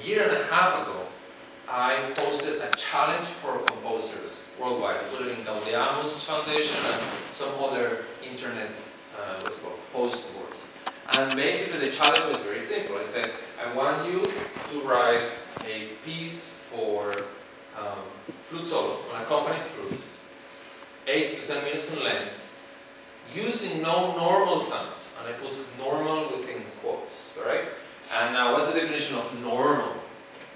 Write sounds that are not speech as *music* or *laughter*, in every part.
a year and a half ago, I posted a challenge for composers worldwide. I put it in Gaudeamus Foundation and some other internet uh, post boards. And basically the challenge was very simple. I said, I want you to write a piece for um, flute solo, an accompanied flute, 8 to 10 minutes in length, using no normal sounds. And I put normal within quotes, correct? And now what's the definition of normal?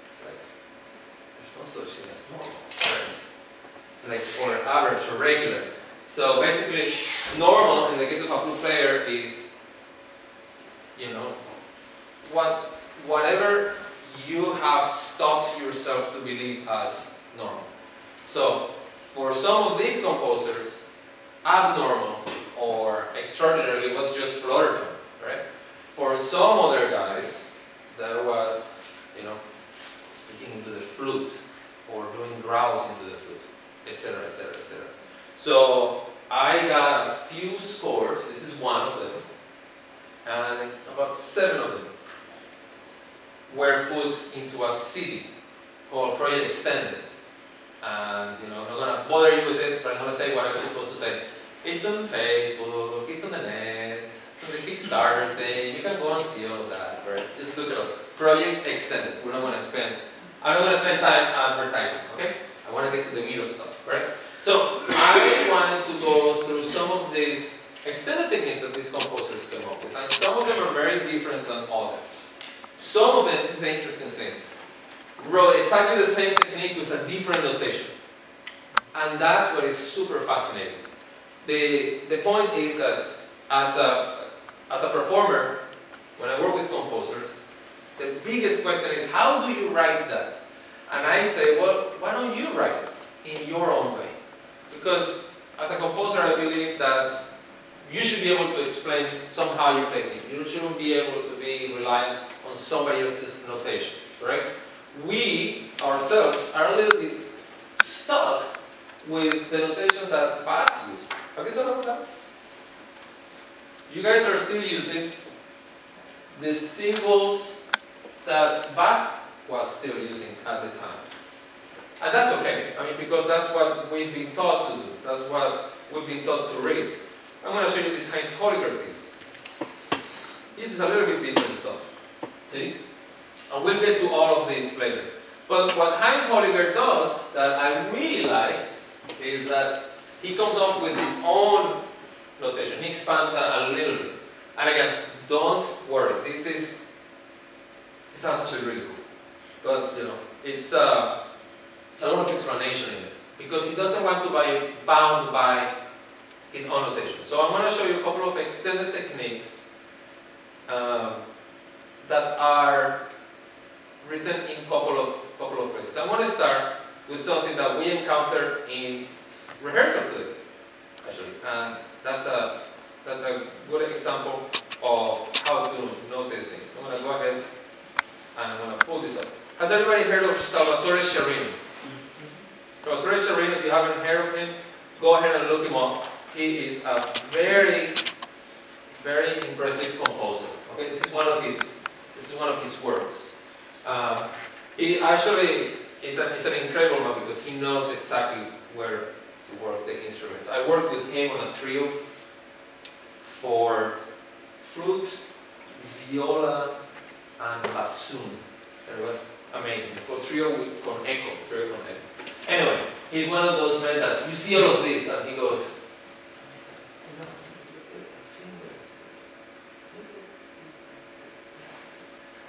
It's like, there's no such thing as normal? It's like, or average or regular. So basically, normal in the case of a flute player is, you know, what, whatever you have stopped yourself to believe as normal. So, for some of these composers, abnormal or extraordinarily was just flutter right? For some other guys, that was, you know, speaking into the flute or doing growls into the flute, etc., etc., etc. So I got a few scores, this is one of them, and about seven of them were put into a CD called Project Extended. And you know, I'm not gonna bother you with it, but I'm gonna say what I'm supposed to say. It's on Facebook, it's on the net, on the Kickstarter thing, you can go and see all of that, right? Just look it up. Project Extended. We're not gonna spend I'm not gonna spend time advertising, okay? I wanna get to the meat of stuff, right? So I wanted to go through some of these extended techniques that these composers came up with, and some of them are very different than others. Some of them, this is the interesting thing, wrote exactly the same technique with a different notation. And that's what is super fascinating. The, the point is that as a, as a performer, when I work with composers, the biggest question is how do you write that? And I say, well, why don't you write it in your own way? Because as a composer, I believe that you should be able to explain somehow your technique. You shouldn't be able to be reliant on somebody else's notation, right? We, ourselves, are a little bit stuck with the notation that Bach used. Have you thought about that? You guys are still using the symbols that Bach was still using at the time. And that's okay. I mean, because that's what we've been taught to do. That's what we've been taught to read. I'm going to show you this Heinz Holliger piece. This is a little bit different stuff. See? And we'll get to all of this later. But what Heinz Holliger does that I really like is that he comes up with his own He expands a, a little bit. And again, don't worry. This is this sounds actually really cool. But you know, it's uh, it's a lot of explanation in it because he doesn't want to be bound by his own notation. So I'm going to show you a couple of extended techniques um, that are written in couple of couple of places. I'm going to start with something that we encountered in rehearsal today, actually, and that's a that's a good example of how to notice things. I'm going to go ahead and I'm going to pull this up. Has everybody heard of Salvatore Sciarrino? Salvatore Sciarrino, if you haven't heard of him, go ahead and look him up. He is a very, very impressive composer. Okay, this is one of his, this is one of his works. Uh, he actually is a, it's an incredible man because he knows exactly where to work the instruments. I worked with him on a trio for flute, viola, and bassoon. It was amazing. It's called Trio with, con Echo. Trio con Echo. Anyway, he's one of those men that you see all of this and he goes,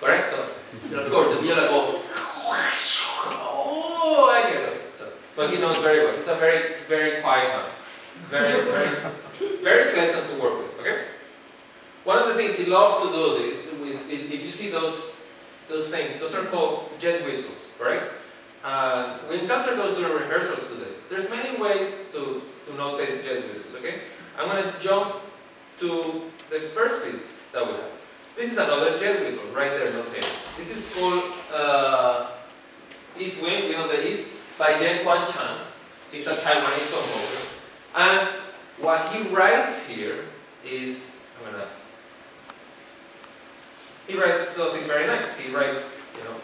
Correct? So, of course, the viola go, *laughs* oh, I get but he knows very well. It's a very, very quiet man. Very, very, very pleasant to work with, okay? One of the things he loves to do is, if you see those, those things, those are called jet whistles, right? Uh, we encountered those during rehearsals today. There's many ways to, to notate jet whistles, okay? I'm going to jump to the first piece that we have. This is another jet whistle, right there notated. This is called uh, East Wind, Wind of the East, by Yen Guan Chang. He's a Taiwanese composer. And what he writes here is, I'm gonna, he writes something very nice. He writes, you know,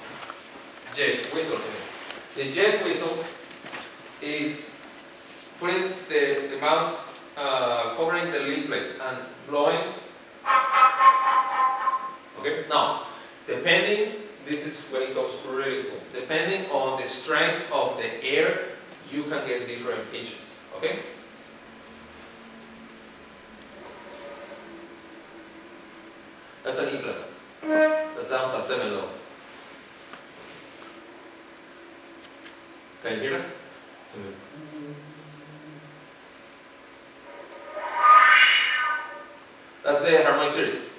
jet whistle. The jet whistle is putting the, the mouth, uh, covering the lip plate and blowing. Okay, now, depending this is when it goes really cool. Depending on the strength of the air, you can get different pitches, okay? That's an E flat. That sounds a seven low. Can you hear that? Seven. That's the harmonic series.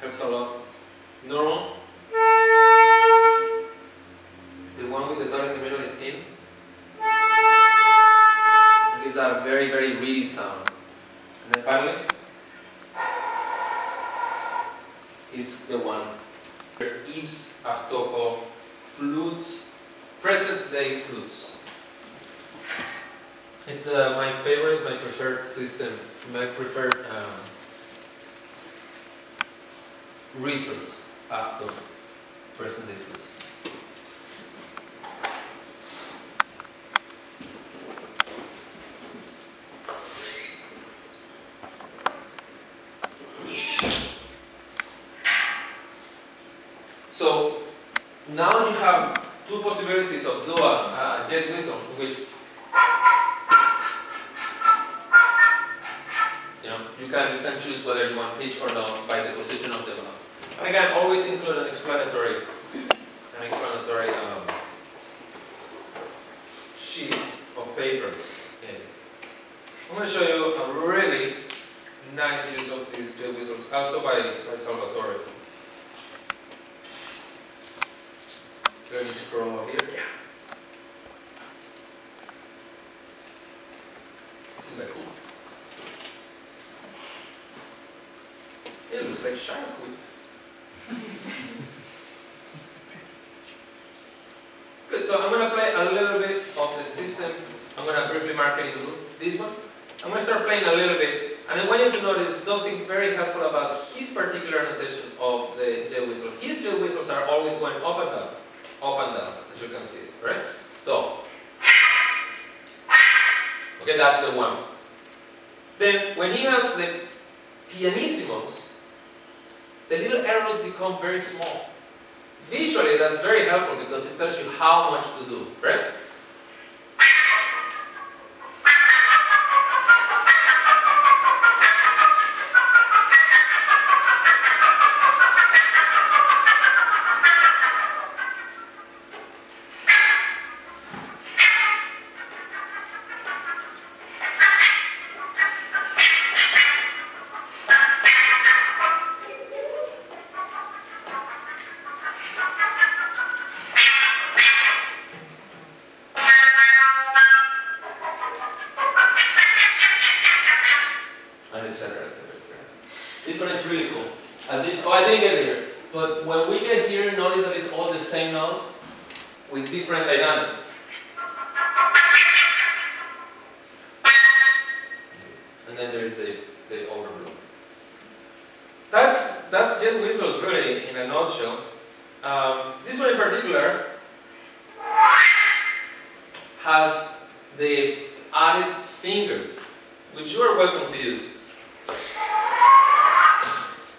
helps a lot. Normal. The one with the dot in the middle is in. It is a very, very reedy sound. And then finally, it's the one where Yves Artojo flutes, present day flutes. It's uh, my favorite, my preferred system, my preferred um, reasons after presentations. When we get here, notice that it's all the same note with different dynamics. And then there's the, the overload. That's, that's jet whistles really in a nutshell. Um, this one in particular has the added fingers, which you are welcome to use.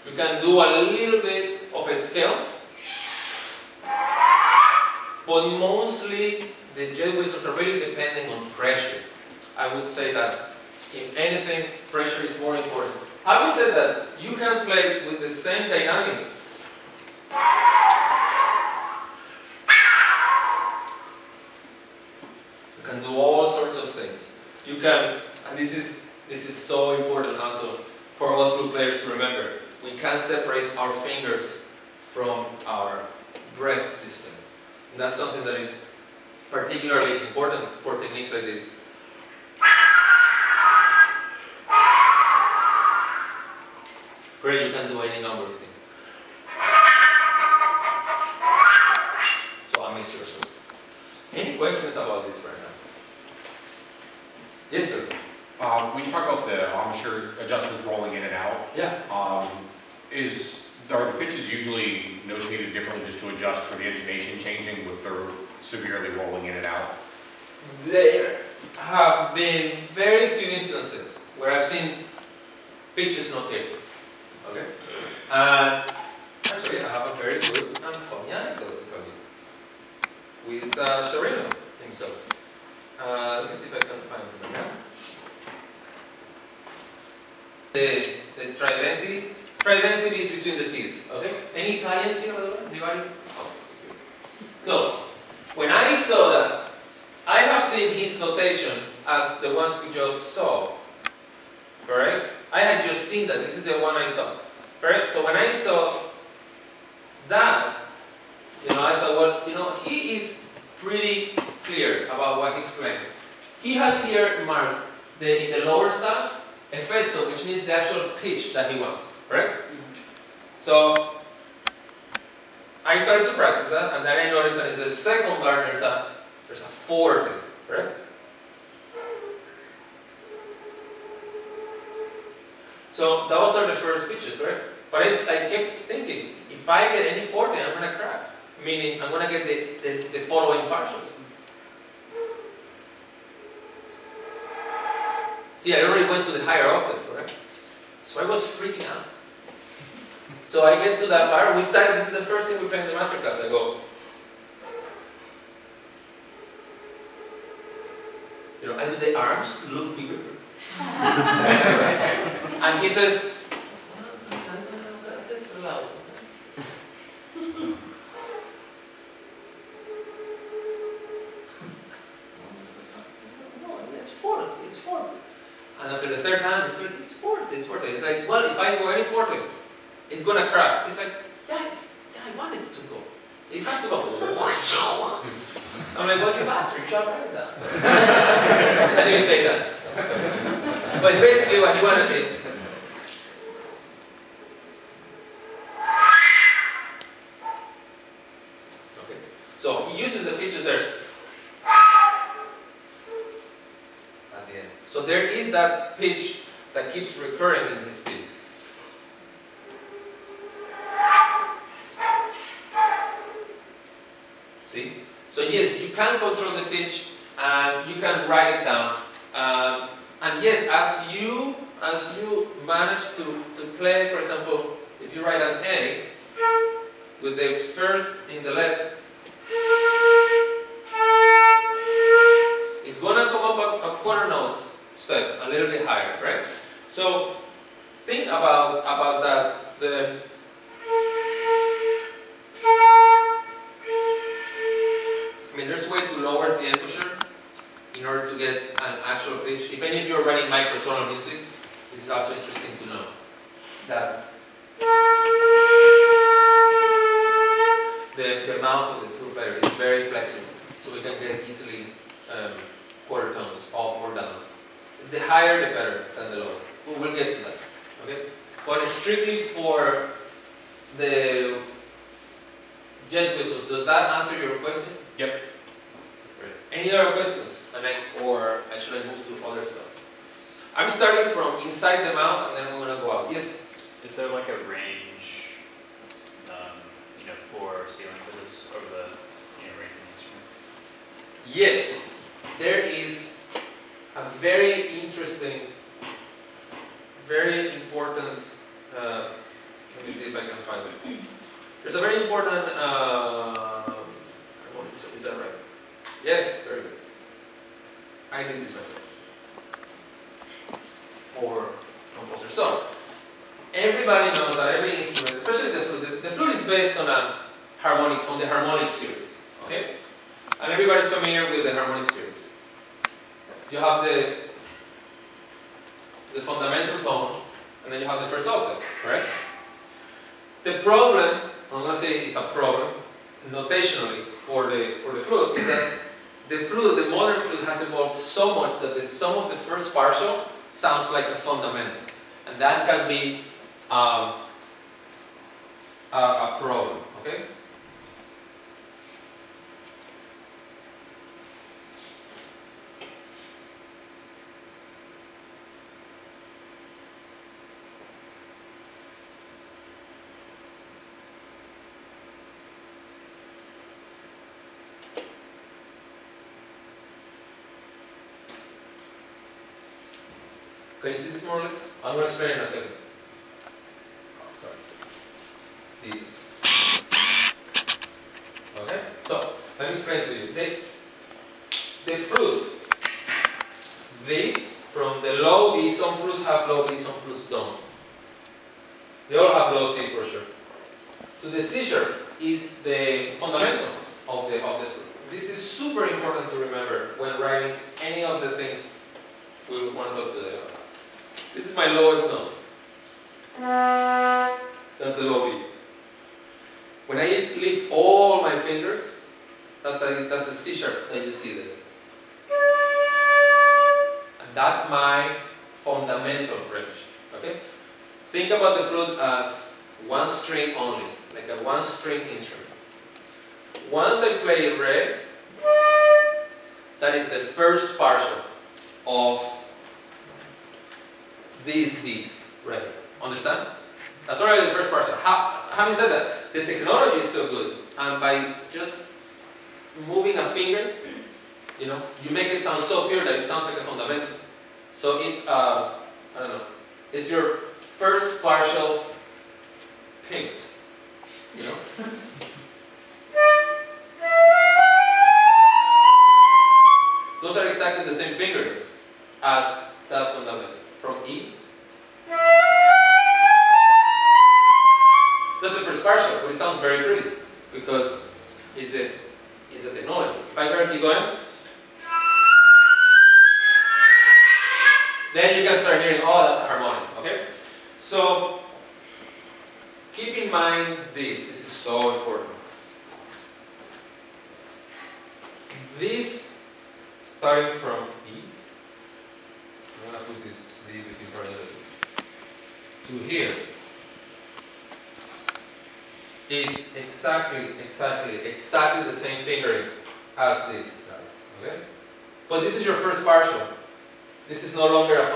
You can do a little bit a scale, but mostly the jet whistles are really depending on pressure. I would say that if anything, pressure is more important. Having said that, you can play with the same dynamic. You can do all sorts of things. You can, and this is this is so important also for us flute players to remember. We can't separate our fingers from our breath system. And that's something that is particularly important for techniques like this. Great, you can do any number of things. So a mixture of those. Any questions about this right now? Yes, sir. Um, when you talk about the armature adjustments rolling in and out, Yeah. um, is, are the pitches usually notated differently just to adjust for the intonation changing with the severely rolling in and out? There have been very few instances where I've seen pitches not taken. Okay? And actually, I have a very good and funny anecdote to tell you with uh, Sciarrino himself. Uh, let me see if I can find him again. The, the tridenti. Tridenti is between the teeth. Okay? Any Italians here, by the way? Anybody? Oh. So, when I saw that, I have seen his notation as the ones we just saw. Correct? I had just seen that. This is the one I saw. Correct? So when I saw that, you know, I thought, well, you know, he is pretty clear about what he explains. He has here marked the, in the lower staff, effetto, which means the actual pitch that he wants. Correct? So I started to practice that, and then I noticed that in the second bar there's a there's a forte, right? So those are the first pitches, right? But I, I kept thinking, if I get any forte, I'm gonna crack. Meaning, I'm gonna get the, the, the following partials. See, I already went to the higher octave, right? So I was freaking out. So I get to that part, we start, this is the first thing we play in the master class. I go, you know, I do the arms to look bigger. *laughs* and he says, Yes, very good. I did this myself. For composer. So, everybody knows that every instrument, especially the flute, the, the flute is based on a harmonic, on the harmonic series. Okay? And everybody's familiar with the harmonic series. You have the the fundamental tone, and then you have the first octave, correct? The problem, I'm gonna say it's a problem, notationally for the for the flute, is that the flute, the modern flute has evolved so much that the sum of the first partial sounds like a fundamental. And that can be um, a, a problem, okay? You see this more or less? I'm going to explain in a second. Sorry. Okay, so let me explain to you. The, the flute, this, from the low B, some flutes have low B, some flutes don't. They all have low C for sure. So the seizure is the fundamental of the, of the flute. This is super important to remember when writing any of the things we want to talk today about. This is my lowest note. That's the low B. When I lift all my fingers, that's a, that's a C sharp that you see there. And that's my fundamental range. Okay? Think about the flute as one string only, like a one string instrument. Once I play re, that is the first partial of this D, right? Understand? That's already the first partial. How, having said that, the technology is so good, and by just moving a finger, you know, you make it sound so pure that it sounds like a fundamental. So it's, uh, I don't know, it's your first partial pinked, you know? Those are exactly the same fingers as that fundamental. From E. That's the first partial, but it sounds very pretty because it's the, it's the technology. If I can keep going, then you can start hearing, oh, that's a harmonic, okay? So, keep in mind this, this is so important. This, starting from E, I'm gonna put this D between parentheses, to here, is exactly, exactly, exactly the same fingerings as this, guys, okay? But this is your first partial. This is no longer a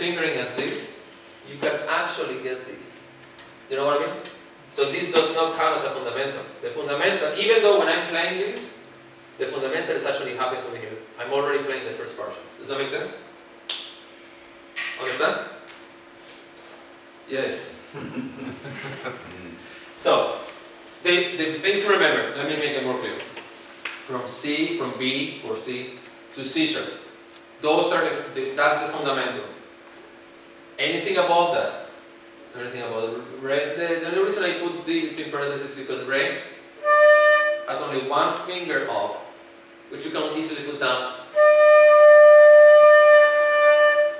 fingering as this, you can actually get this. You know what I mean? So this does not count as a fundamental. The fundamental, even though when I'm playing this, the fundamental is actually happening to me here. I'm already playing the first partial. Does that make sense? Understand? Yes. *laughs* So, the, the thing to remember, let me make it more clear. From C, from B or C to C sharp, those are the, the that's the fundamental. Anything above that, anything above re, the, the only reason I put the in parentheses is because re has only one finger up, which you can easily put down.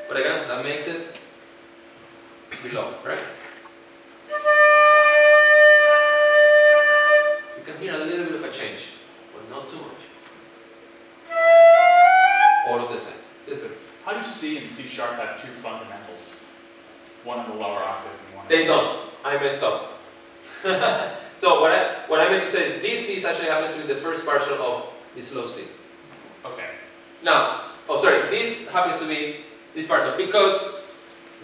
But again, that makes it below, right? This low C. Okay, Now, oh sorry, this happens to be this partial because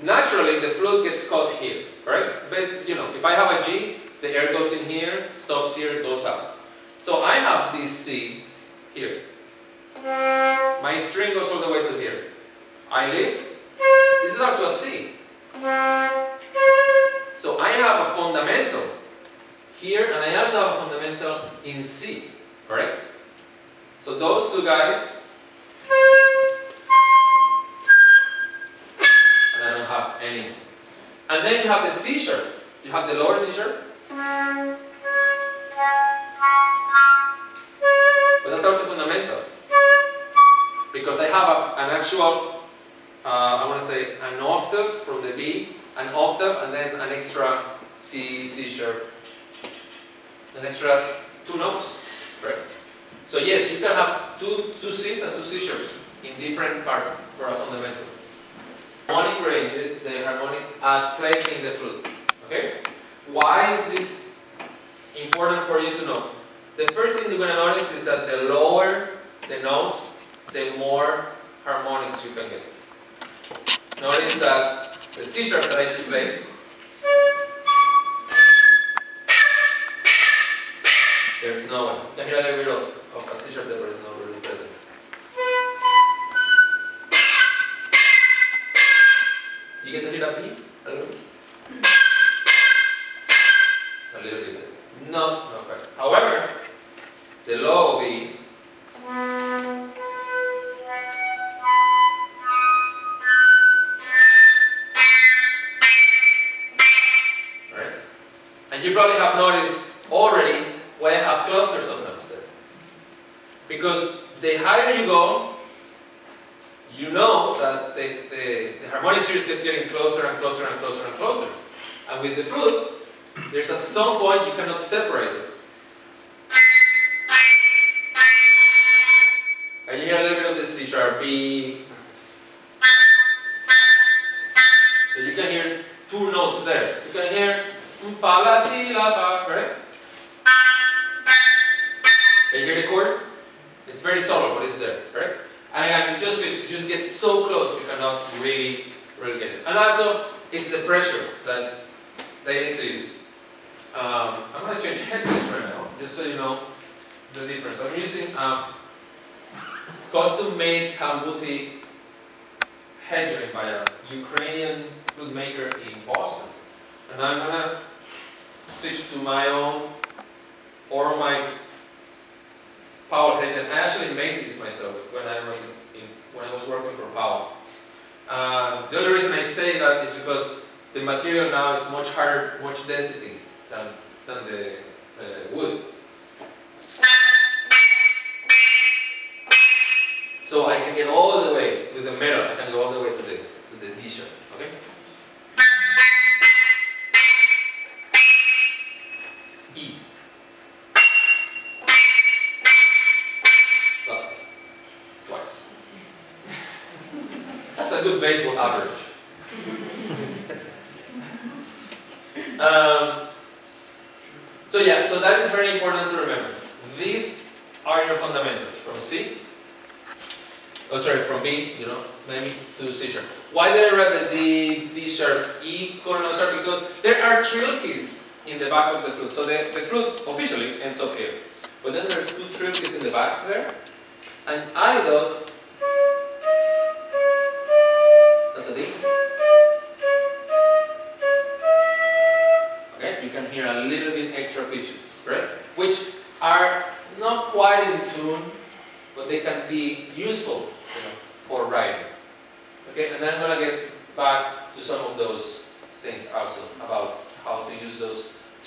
naturally the fluid gets caught here, right? But you know, if I have a G, the air goes in here, stops here, goes out. So I have this C here. My string goes all the way to here. I lift. This is also a C. So I have a fundamental here, and I also have a fundamental in C, correct? So those two guys, and I don't have any. And then you have the C sharp. You have the lower C sharp. But that's also fundamental. Because I have a, an actual, uh, I want to say an octave from the B, an octave, and then an extra C, C sharp, an extra two notes, right? So yes, you can have two, two C's and two sharps in different parts for a fundamental. Harmonic range, the harmonic as played in the flute. Okay? Why is this important for you to know? The first thing you're going to notice is that the lower the note, the more harmonics you can get. Notice that the C sharp that I just played, there's no one. Can hear a little bit of, Comme procedure, there is no really present. You get the hit of B? A little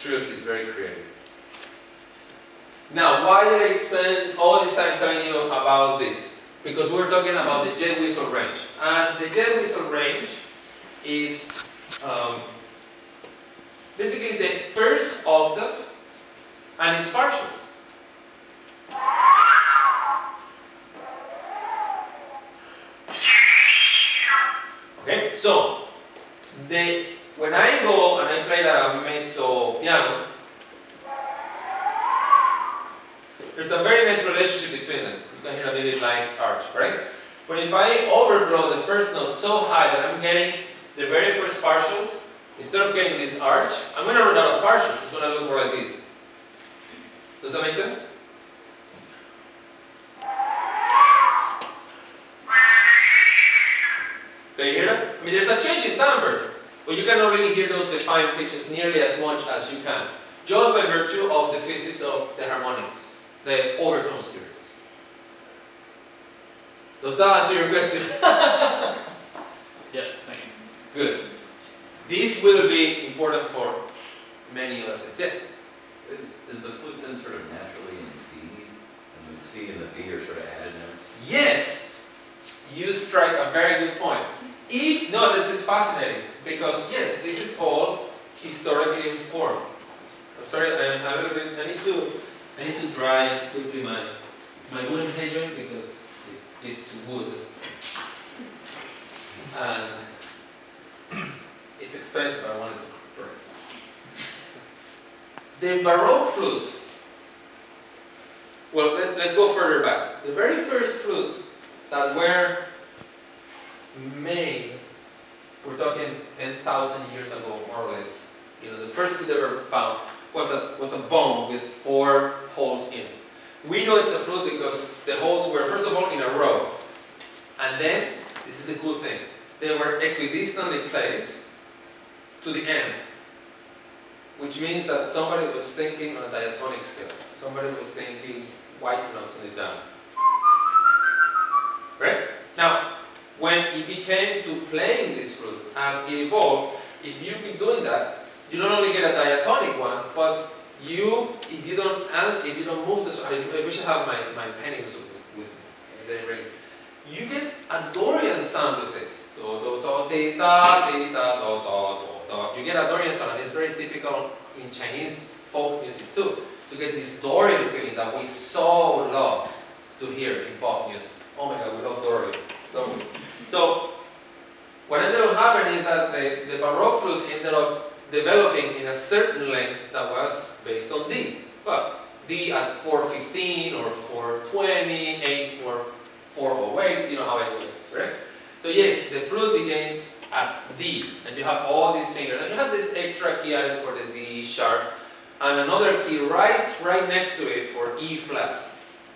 trill keys very creative. Now, why did I spend all this time telling you about this? Because we're talking about the jet whistle range. And the jet whistle range is um, basically the first octave and its partials. Okay, so the when I go and I play that mezzo piano, there's a very nice relationship between them. You can hear a really nice arch, right? But if I overblow the first note so high that I'm getting the very first partials, instead of getting this arch, I'm going to run out of partials. It's going to look more like this. Does that make sense? Can you hear that? I mean, there's a change in timbre, but you cannot really hear those defined pitches nearly as much as you can, just by virtue of the physics of the harmonics, the overtone series. Does that answer your question? *laughs* Yes, thank you. Good. This will be important for many other things. Yes? Is, is the flute then sort of naturally in D, and the C and the B are sort of added notes? Yes! You strike a very good point. If, no, this is fascinating, because yes, this is all historically informed. I'm sorry, I'm a little bit, I need to, I need to dry quickly my, my wooden joint because it's, it's wood. And it's expensive, I wanted to break. The Baroque flute, well, let's, let's go further back. The very first flutes that were made, we're talking 10,000 years ago, more or less. You know, the first flute ever found was a, was a bone with four holes in it. We know it's a flute because the holes were, first of all, in a row. And then, this is the cool thing, they were equidistantly placed to the end. Which means that somebody was thinking on a diatonic scale. Somebody was thinking white notes on the down. Right? Now, when it became to playing this flute, as it evolved, if you keep doing that, you not only get a diatonic one, but you, if you don't, if you don't move the, I, I wish I have my, my pen with, with me, they ring. You get a Dorian sound with it. Do, do, do, ti, ta, ti, ta, do, do, do, do. You get a Dorian sound, and it's very typical in Chinese folk music too, to get this Dorian feeling that we so love to hear in pop music. Oh my God, we love Dorian, So, what ended up happening is that the, the Baroque flute ended up developing in a certain length that was based on D. Well, D at 415 or 420, 8 or 408, you know how it went, right? So yes, the flute began at D, and you have all these fingers, and you have this extra key added for the D sharp, and another key right, right next to it for E flat.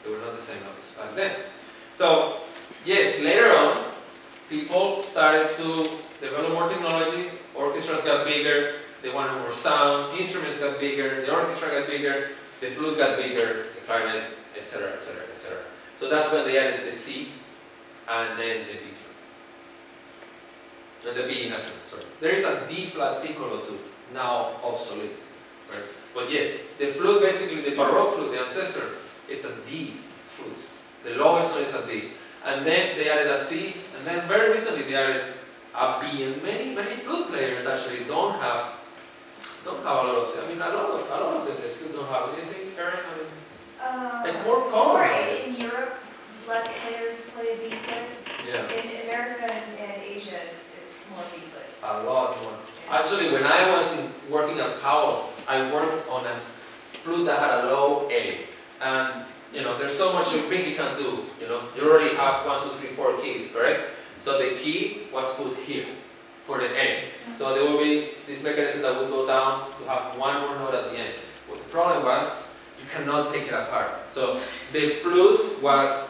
They were not the same notes back then. So yes, later on, people started to develop more technology, orchestras got bigger, they wanted more sound, instruments got bigger, the orchestra got bigger, the flute got bigger, the clarinet, etc., etc., etc. So that's when they added the C and then the B flat. The B actually, sorry. There is a D flat piccolo too, now obsolete. Right? But yes, the flute basically, the Baroque flute, the ancestor, it's a D flute. The lowest note is a D. And then they added a C, and then very recently they added a B. And many, many flute players actually don't have, don't have a lot of C. I mean, a lot of, a lot of them they still don't have. Do you think, Erin? I mean, Uh, It's more common Or nowadays. in Europe, less players play B flat. yeah, In America and and Asia, it's, it's more B flats. a lot more. Actually, when I was in, working at Powell, I worked on a flute that had a low A. And, you know, there's so much your pinky can do, you know. You already have one, two, three, four keys, correct? So the key was put here for the A. So there will be this mechanism that will go down to have one more note at the end. What the problem was, you cannot take it apart. So the flute was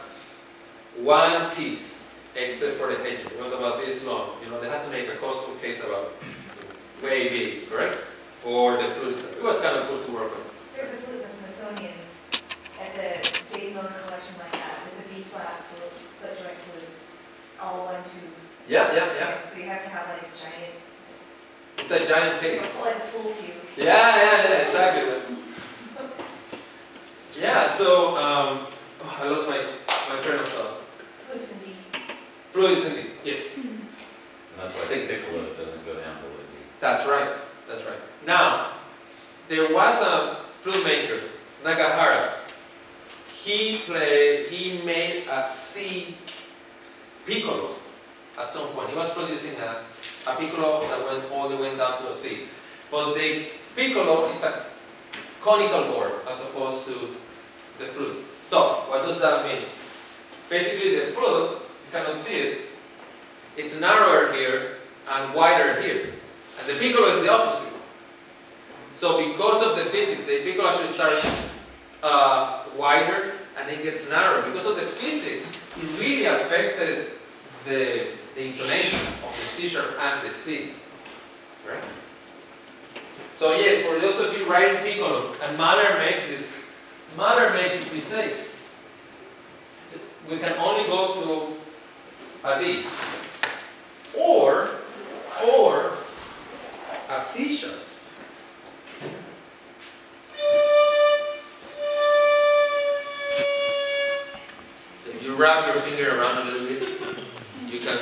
one piece, except for the headjoint. It was about this long. You know, they had to make a custom case about way big, correct? For the flute. It was kind of cool to work on. There's a flute in the Smithsonian the Dayton Miller collection like that. It's a B flat flute, foot joint flute, all one tube. Yeah, yeah, yeah. So you have to have like a giant, It's a giant case. it's like a pool cue. Yeah, yeah, yeah, exactly. Yeah, so um, oh, I lost my, my train of thought. Flutes in D. Fluids indeed, yes. And that's why I think piccolo doesn't go down below D. That's right, that's right. Now, there was a flute maker, Nagahara. He played, he made a C piccolo at some point. He was producing a piccolo that went all the way down to a C. But the piccolo, it's a conical bore as opposed to the flute. So, what does that mean? Basically, the flute, you cannot see it, it's narrower here and wider here. And the piccolo is the opposite. So because of the physics, the piccolo actually starts uh, wider and it gets narrower. Because of the physics, it really affected the, the intonation of the C sharp and the C. Right? So yes, for those of you writing piccolo, and Mahler makes this, Mahler makes this mistake. We can only go to a D. Or, or a C sharp. You wrap your finger around a little bit, you can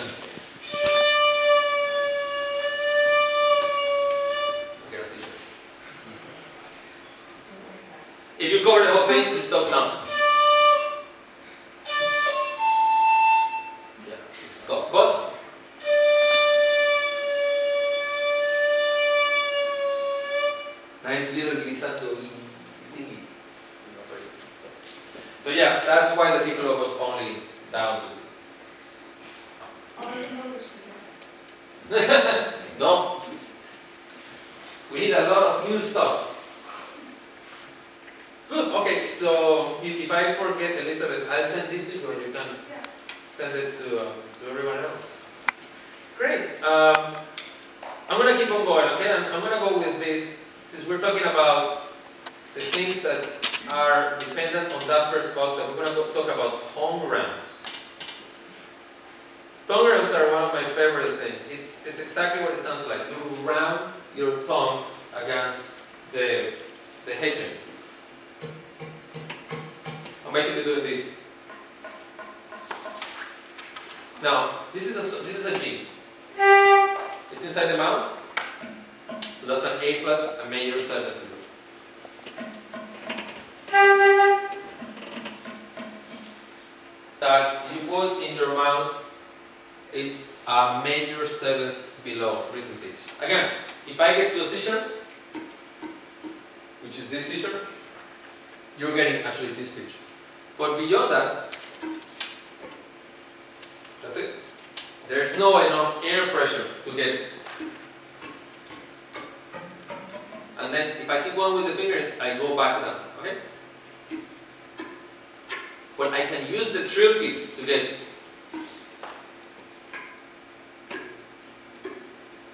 But I can use the trill keys to get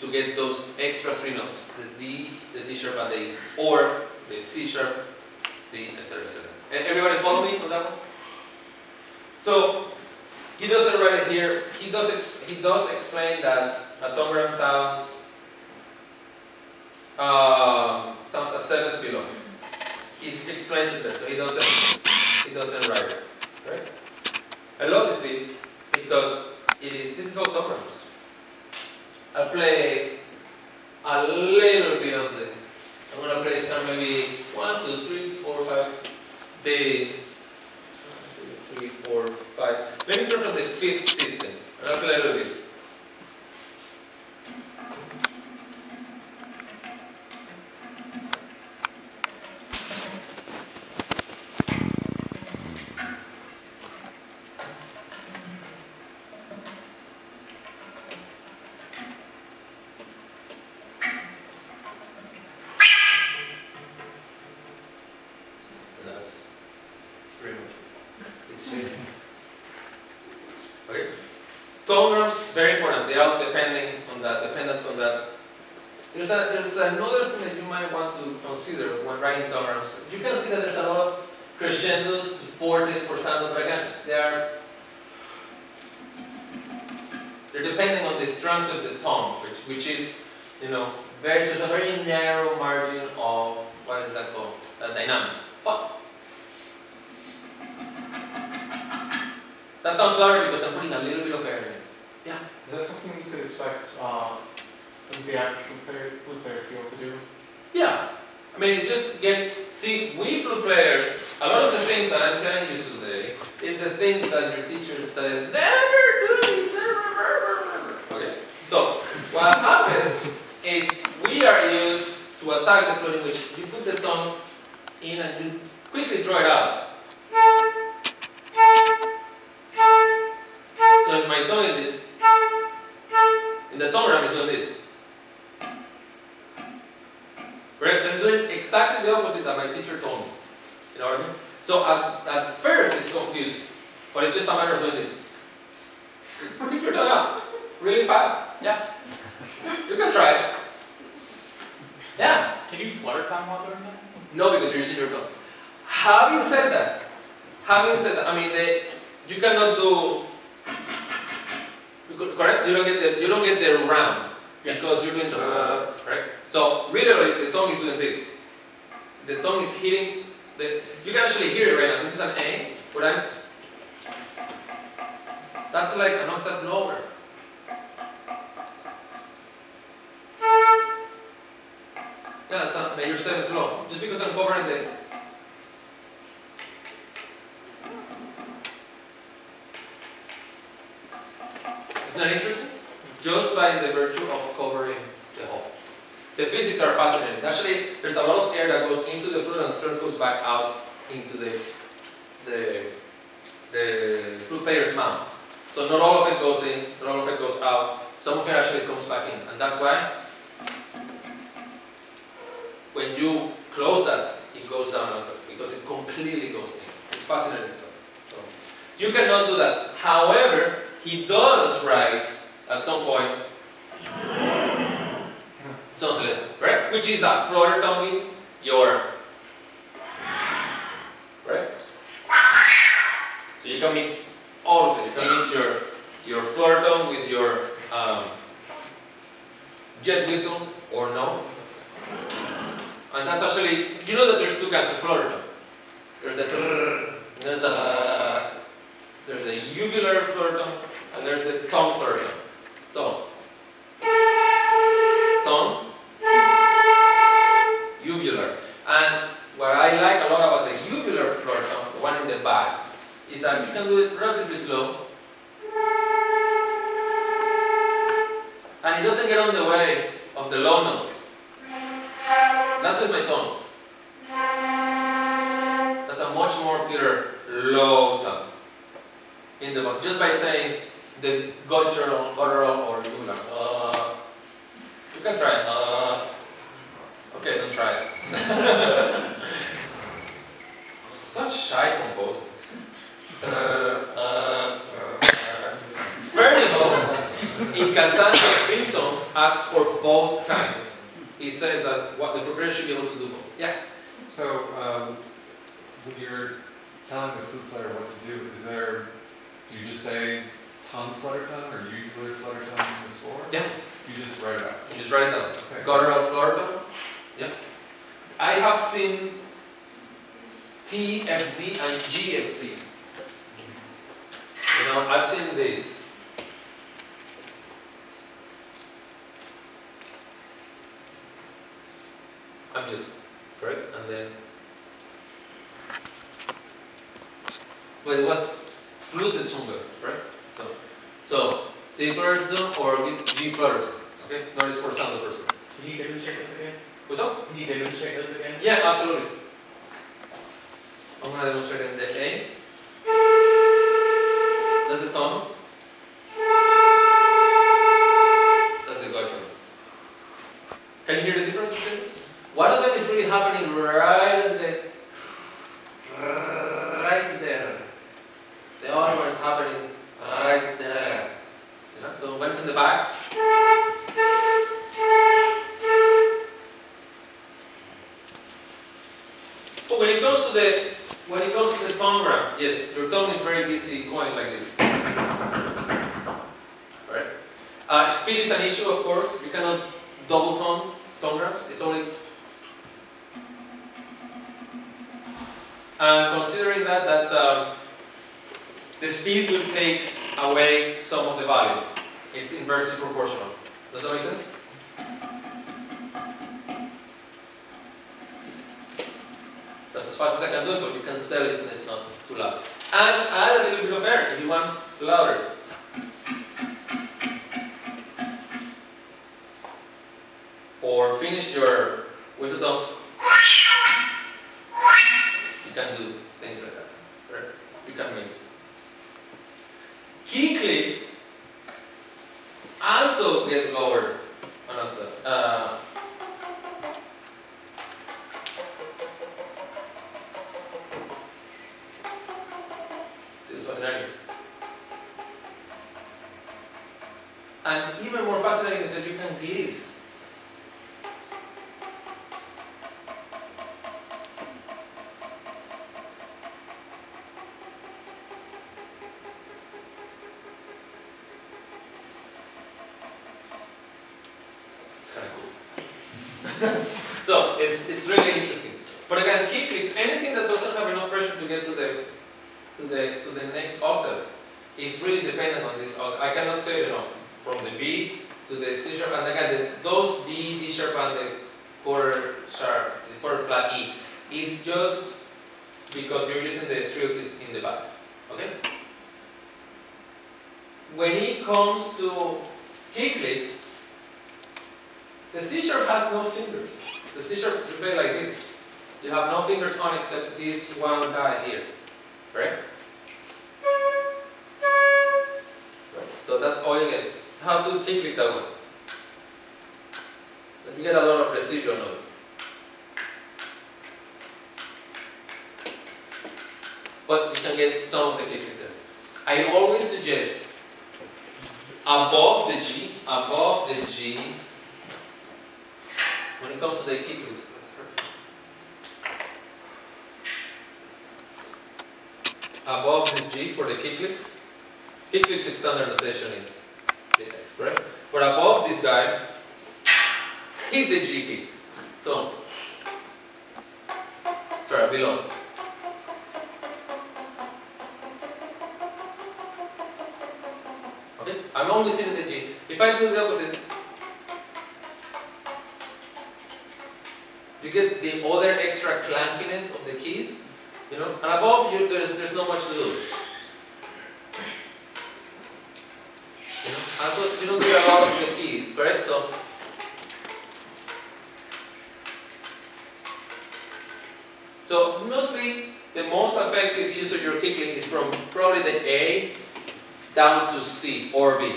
to get those extra three notes, the D, the D sharp and the E, or the C sharp, the etc. etc. Everybody follow me on that one? So he doesn't write it here. He does he does explain that a tongue ram sounds um, sounds a seventh below. He explains it there, so he doesn't he doesn't write it. I love this piece because it is this is all tongue rams. I play a little bit of this. I'm gonna play some maybe one, two, three, four, five. The three, four, five. Me start from the fifth system. Gonna play a little bit. You cannot do correct. You don't get the you don't get the round because you're doing uh, right. So literally, the tongue is doing this. The tongue is hitting the. You can actually hear it right now. This is an A, but I'm. That's like an octave lower. Yeah, it's a major seventh low. Just because I'm covering the. Isn't that interesting? Just by the virtue of covering the hole. The physics are fascinating. Actually, there's a lot of air that goes into the fluid and circles back out into the the the flute player's mouth. So not all of it goes in, not all of it goes out. Some of it actually comes back in, and that's why when you close that, it goes down because it completely goes in. It's fascinating stuff. So you cannot do that. However, he does write at some point something like that, right? Which is that flutter tongue your right? So you can mix all of it. You can mix your your floor tone with your um, jet whistle or no. And that's actually, you know that there's two kinds of flutter tone. There's the there's the there's the uvular flutter tone, and there's the tongue tone. Tone. Tone. Uvular. And what I like a lot about the uvular flutter tone, the one in the back, is that you can do it relatively slow. And it doesn't get on the way of the low note. That's with my tone. That's a much more pure low sound in the back. Just by saying the guttural, guttural or uvular. Uh, you can try it. Uh, okay, don't try it. *laughs* Such shy composers. Uh, uh, uh, Ferdinand in Cassandra Crimson asked for both kinds. He says that what the flute player should be able to do both. Yeah. So, um, when you're telling the flute player what to do, is there, do you just say tongue flutter tongue or uvular flutter tone in the score? Yeah. You just write it out? You Just write it down. Okay. Guttural Florida. Yeah. I have seen TFC and GFC. You know, I've seen this. I'm just correct, and then. Well, it was Flatterzunge, right? So, so D fluted or fluted tone. Okay, notice for sound person. Can you demonstrate those again? What's up? Can you demonstrate those again? Yeah, absolutely. I'm gonna demonstrate in the A. That's the tone. Clicks, the C sharp has no fingers. The C sharp is played like this. You have no fingers on except this one guy here. Correct? Right. So that's all you get. How to kick that one. You get a lot of residual notes. But you can get some of the kick there. I always suggest above the G, above the G, when it comes to the key clicks, above this G for the key clicks. Key clicks standard notation is the X, correct? But above this guy, hit the G key. So, sorry, below. I'm only seeing the G. If I do the opposite, you get the other extra clankiness of the keys, you know, and above you, there's, there's not much to do. You know, and so you don't get a lot of the keys, correct? So, so mostly the most effective use of your kickling is from probably the A down to C or B.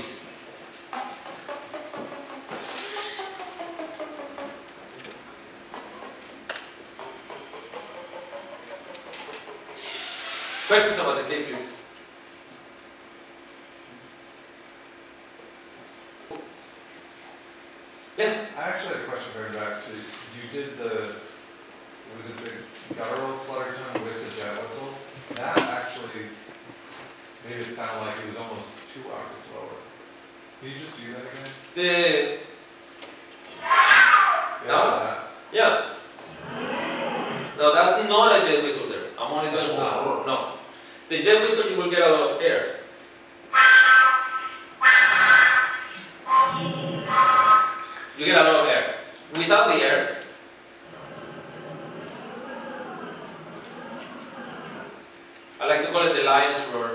Questions about the kick, please? Yeah. I actually had a question going back to, you did the, was it the guttural flutter tone with the jet whistle? That actually made it sound like it was almost two octaves lower. Can you just do that again? The Yeah, No? that. yeah. No, that's not a jet whistle there. I'm only doing That's not. no. The jet whistle you will get a lot of air. You get a lot of air. Without the air, I like to call it the lion's roar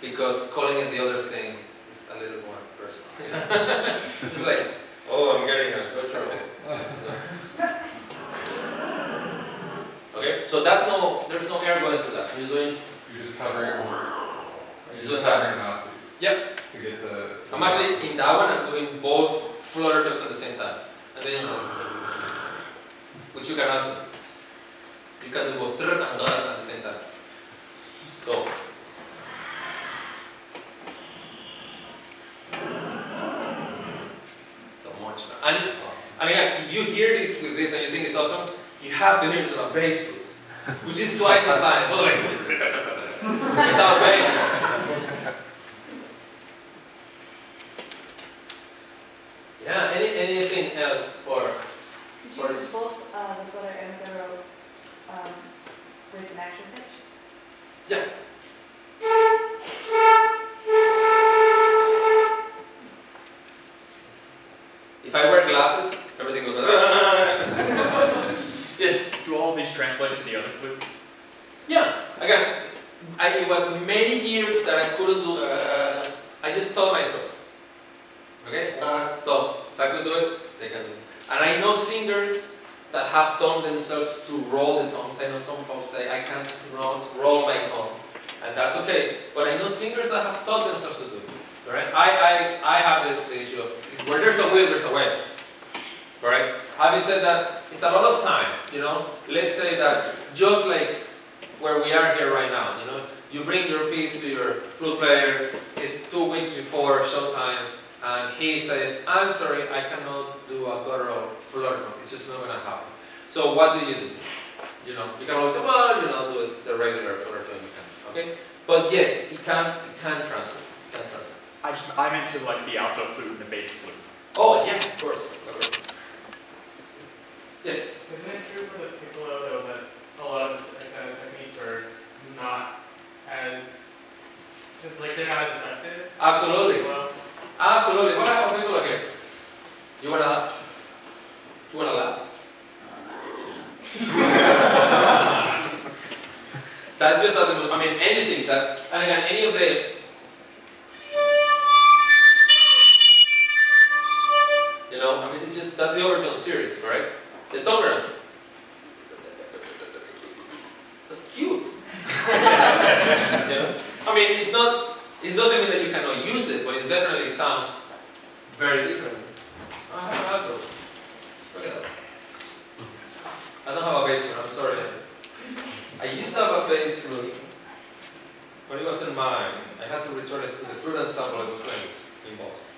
because calling it the other thing is a little more personal. it's like, oh, I'm getting a good trouble. So- Okay, so that's no, there's no air going through that. You're doing, You're just covering, you're you're just doing that. covering mouthpiece. Yep. To get the. I'm actually in that one. I'm doing both at the same time, and then you which you can answer. You can do both trr and gar at the same time. So. So much. And, and again, if you hear this with this and you think it's awesome, you have to hear this on a bass flute, which is twice the size. So *laughs* like, it's without bass. Yeah, any, anything else for, Did you both, uh, the flutter and the guttural, um, with an actual pitch? yeah. If I wear glasses, everything goes like *laughs* Yes. Do all these translate to the other flutes? Yeah, again, I, it was many years that I couldn't do, uh, I just taught myself. Okay? Uh, so, if I could do it, they can do it. And I know singers that have taught themselves to roll the tones. I know some folks say, I can't roll, my tongue. And that's okay. But I know singers that have taught themselves to do it. Alright? I, I, I have the, the issue of, where there's a will, there's a way. Alright? Having said that, it's a lot of time, you know? Let's say that just like where we are here right now, you know? You bring your piece to your flute player, it's two weeks before showtime, and he says, I'm sorry, I cannot do a guttural flutter note, it's just not gonna happen. So what do you do? You know, you can always say, well, you know, do the regular flutter tone you can, okay? But yes, it can, it can translate, it can translate. I just, I meant to like the alto flute and the bass flute. Oh, yeah, of course. of course. Yes, Isn't it true for the piccolo though that a lot of the extended techniques are not as, like they're not as effective? absolutely, Well, absolutely. What about people here? You wanna, you wanna laugh? That's just not the most, I mean, anything that, and again, any of the, you know, I mean, it's just, that's the overtone series, right? The tone That's cute. *laughs* you know? I mean, it's not, it doesn't mean that you cannot use it, but it definitely sounds very different. Ah, I have a Hasbro. Look at that. I don't have a bass flute, I'm sorry. I used to have a bass flute, but it wasn't mine. I had to return it to the flute ensemble I was playing in Boston.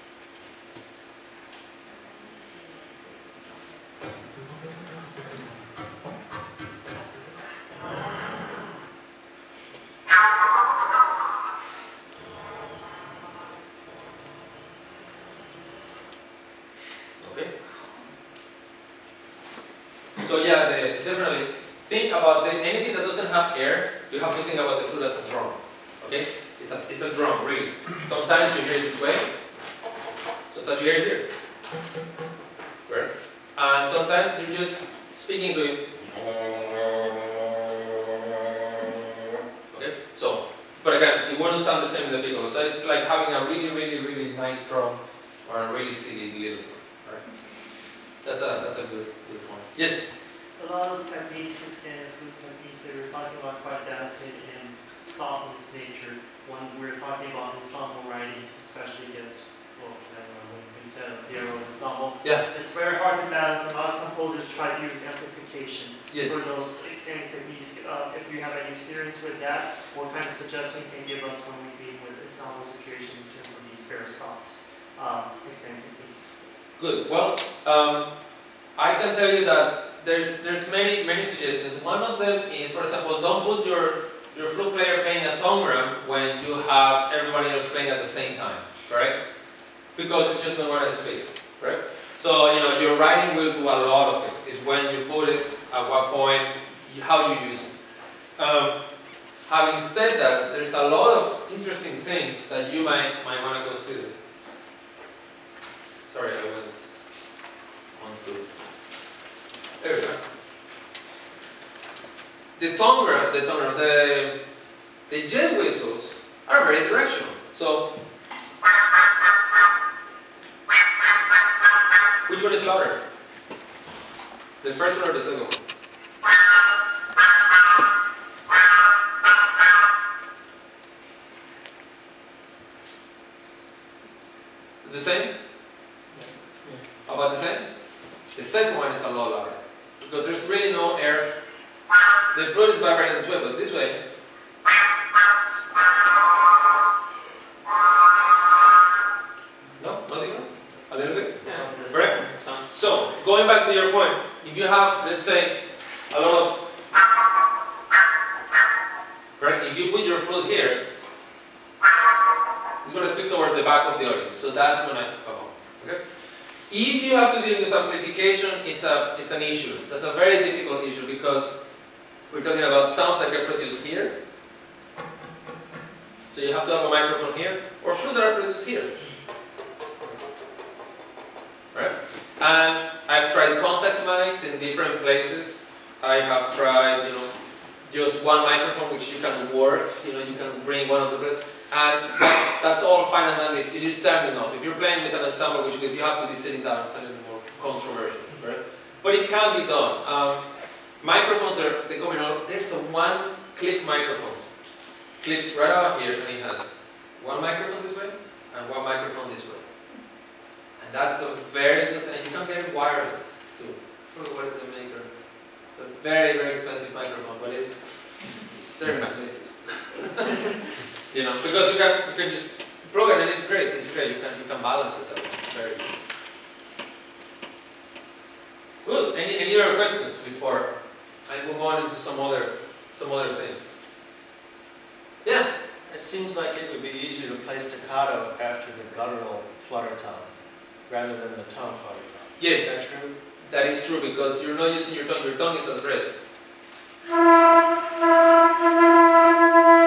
Definitely think about the, anything that doesn't have air, you have to think about the flute as a drum. Okay? It's a, it's a drum, really. Sometimes you hear it this way, sometimes you hear it here. Right? And sometimes you're just speaking to it. Okay? So, but again, it won't sound the same in the piccolo. So it's like having a really, really, really nice drum or a really silly little drum. Right? That's a that's a good good point. Yes. A lot of techniques, extended food techniques that we're talking about quite delicate and soft in its nature. When we're talking about ensemble writing, especially against, well, don't know, quintet, piano, ensemble, Yeah. it's very hard to balance. A lot of composers try to use amplification Yes. for those extended techniques. Uh, if you have any experience with that, what kind of suggestion can you give us when we be with ensemble situation in terms of these very soft uh, extended techniques? Good. Well, um, I can tell you that there's there's many many suggestions. One of them is, for example, don't put your your flute player playing a tongue ram when you have everybody else playing at the same time, correct? Because it's just not going to speed, correct? So you know your writing will do a lot of it. Is when you put it, at what point, how you use it. Um, having said that, there's a lot of interesting things that you might might want to consider. Sorry, I went on to. There we go. The tongue, the tongue, the the jet whistles are very directional. So, which one is louder? The first one or the second one? The same? About the same? The second one is a lot louder because there's really no air. The flute is vibrating this way, but this way. No, no difference. A little bit. Yeah. Correct. So going back to your point, if you have, let's say, a lot of, right? If you put your flute here, it's going to speak towards the back of the audience. So that's going to come. Okay. If you have to deal with amplification, it's a it's an issue. That's a very difficult issue because we're talking about sounds that are produced here. So you have to have a microphone here, or flutes that are produced here. Right? And I've tried contact mics in different places. I have tried, you know, just one microphone which you can work. You know, you can bring one of the and that's, that's all fine and dandy if you're standing. If you're playing with an ensemble, which means you have to be sitting down, it's a little more controversial, right? But it can be done. Um, microphones are they go. There's a one-click microphone, clips right out here, and it has one microphone this way and one microphone this way. And that's a very good thing. You can get it wireless too. For what is the maker? It's a very very expensive microphone, but it's, it's there at least. *laughs* You know, because you can you can just plug it and it's great. It's great. You can you can balance it that way. Very easy. Good. Any any other questions before I move on into some other some other things? Yeah. It seems like it would be easier to play staccato after the guttural flutter tone, rather than the tone flutter tone. Yes, Is that true? that is true because you're not using your tongue. Your tongue is at rest. *laughs*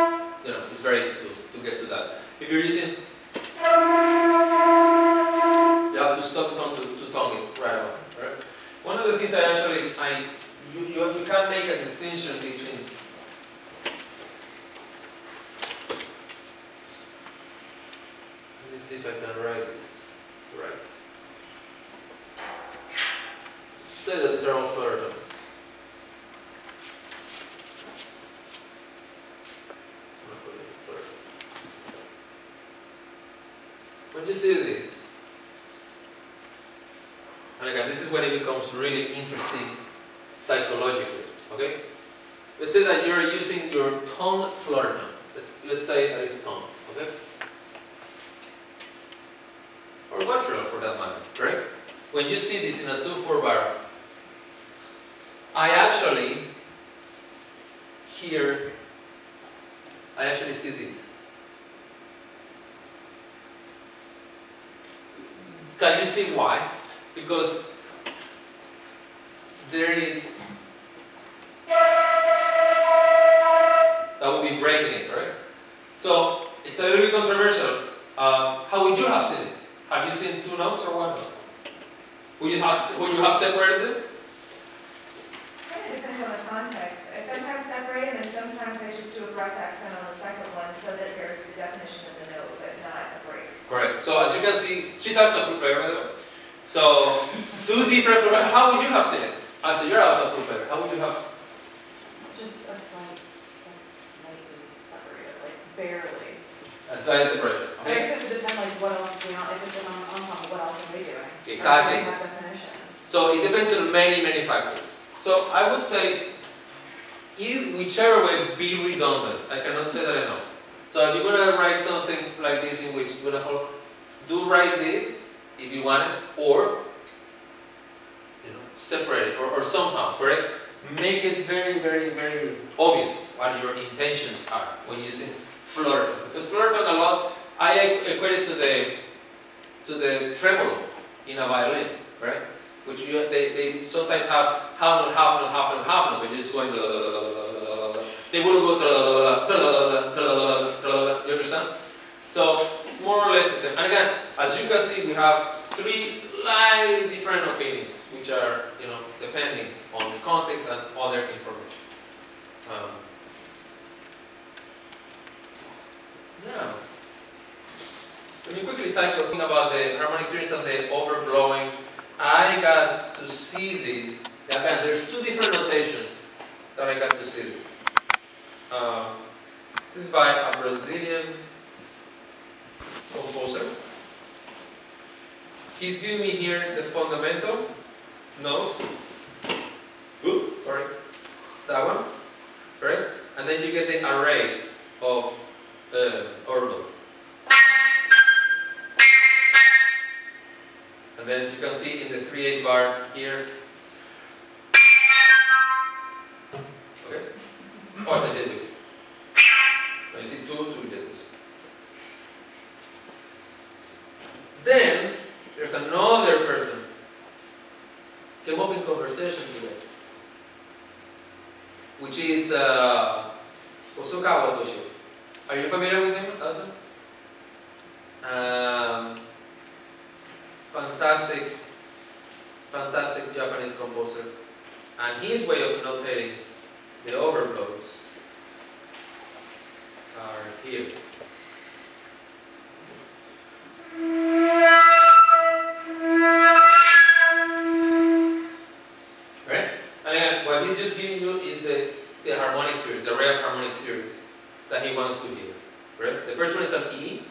You know, it's very easy to, to get to that. If you're using, you have to stop tongue to, to tongue it right away. Right? One of the things I actually, I, you, you, you can make a distinction between Let me see if I can write this right. Say that these are all tones. I'm gonna put it in flutter. When you see this, and again, this is when it becomes really interesting psychologically, okay? Let's say that you're using your tongue tone. Let's, let's say that is tongue, okay? Or guttural for that matter, right? When you see this in a 2-4 bar, I actually hear, I actually see this. Can you see why? Because there is... That would be breaking it, right? So, it's a little bit controversial. Um, how would you have seen it? Have you seen two notes or one note? Would you have, would you have separated them? It depends on the context. I sometimes separate them and sometimes I just do a breath accent on the second one so that there's the definition of the note, but Correct. So as you can see, she's also a flute player, by the way. So two different. How would you have seen it? Ah, so you're also a flute player. How would you have? Just a slight, like slightly separated, like barely. A slight separation. I Okay. guess it would depend like what else is going on, if it's an ensemble, what else are we doing? Exactly. Or do we have definition. So it depends on many, many factors. So I would say, whichever way, be redundant. I cannot say that enough. So if you're gonna write something like this in which you're gonna follow, do write this if you want it, or you know, separate it, or, or somehow, correct? Make it very, very, very obvious what your intentions are when using flutter. Because flutter a lot, I equate it to the to the tremolo in a violin, right? which you, they, they sometimes have half and half and half and half, and which is going. blah. They wouldn't go. Understand? So it's more or less the same. And again, as you can see, we have three slightly different opinions, which are you know depending on the context and other information. Um, yeah. Let me quickly cycle think about the harmonic series and the overblowing. I got to see this. Again, there's two different notations that I got to see. Um, this is by a Brazilian composer. He's giving me here the fundamental note. Oop, sorry. That one. Right? And then you get the arrays of uh, orbitals. And then you can see in the 3-8 bar here. Okay? Oh, it's a you see two, whistles. Then, there's another person came up in conversation today, which is uh, Hosokawa Toshio. Are you familiar with him, also? Um, fantastic, fantastic Japanese composer. And his way of notating the overblows are here. Right? And again, what he's just giving you is the, the harmonic series, the array of harmonic series that he wants to hear. Right? The first one is an E.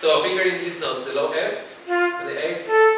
So finger in this nose, the low F, the A.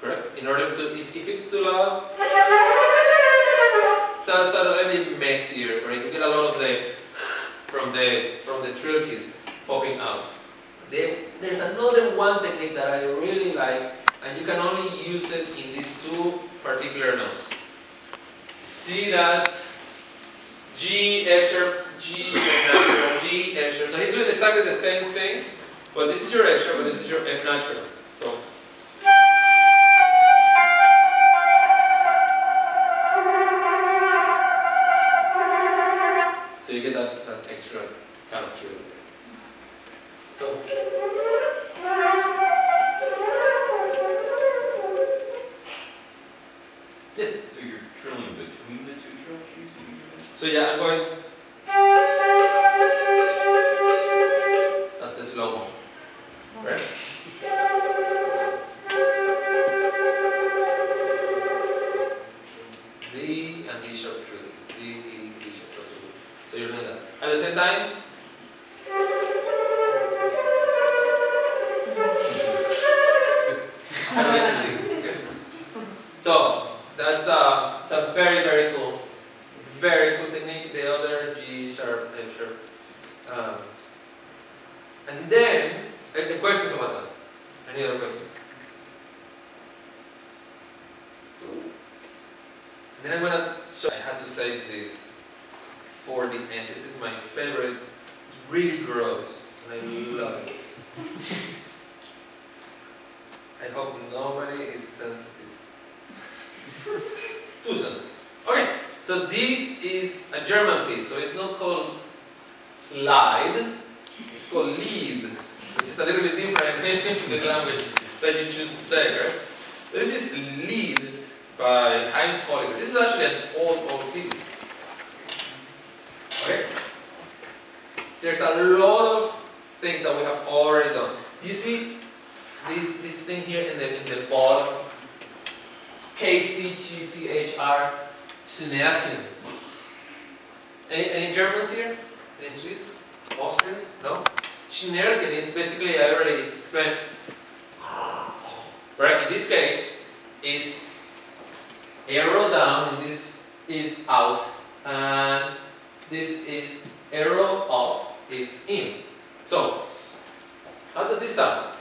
correct. In order to if, if it's too loud sounds are already messier or you get a lot of the from the from the turkeys popping out. Then there's another one technique that I really like and you can only use it in these two particular notes. See that G after G so he's doing exactly the same thing, but this is your F sharp, but this is your F natural. is arrow down and this is out and this is arrow up is in. So, how does this sound?